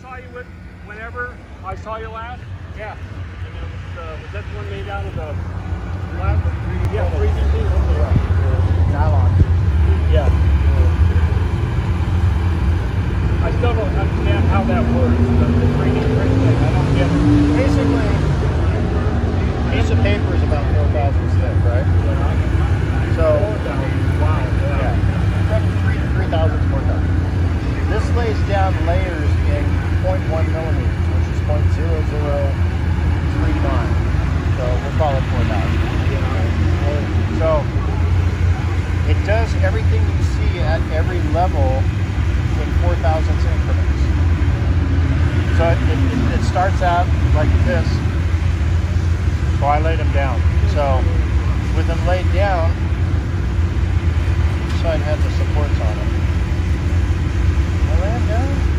saw you with whenever I saw you last? Yeah. And it was, uh, was that the one made out of the glass? Yeah, 3D thing. Nylon. Yeah. I still don't understand how that works. The, the 3D print thing. I don't get it. Basically, a piece of paper is about 4,000 thick, right? So, Wow. yeah, three 3,000 more done. This lays down layers in 0.1 millimeters, which is 0.0039. So we'll call it 4,000. So it does everything you see at every level in 4 thousandths increments. So it, it, it starts out like this. So I laid them down. So with them laid down, each side had the supports on it. I lay them down.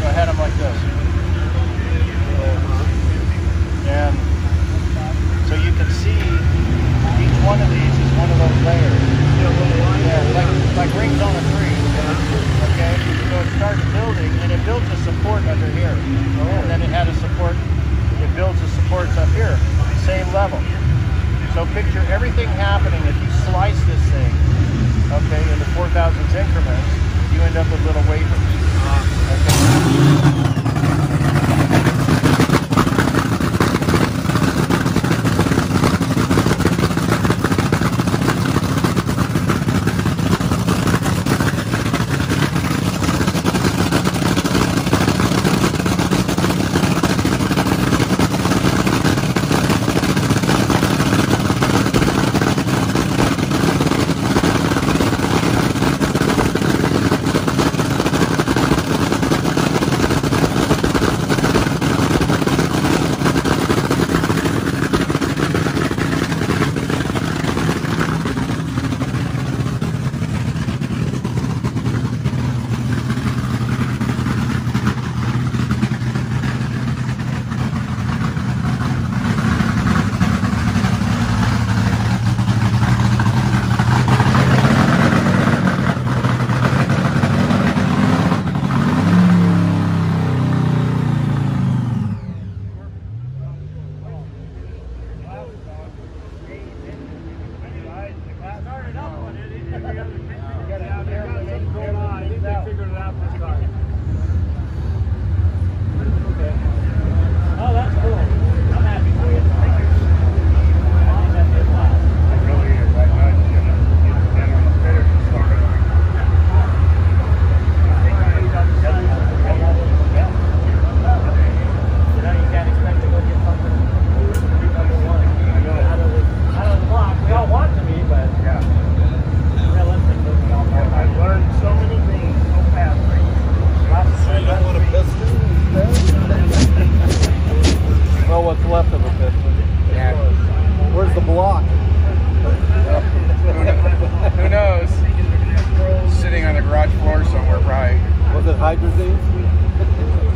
So I had them like this. And so you can see each one of these is one of those layers. Yeah, like, like rings on a tree. Okay? So it starts building and it builds a support under here. And then it had a support, it builds the supports up here, same level. So picture everything happening. If you slice this thing, okay, into 4 thousandths increments, you end up with little wafers. Okay?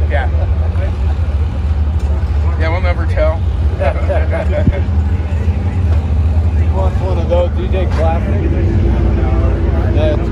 Yeah. Yeah, we'll never tell. He wants one of those DJ Classic. That's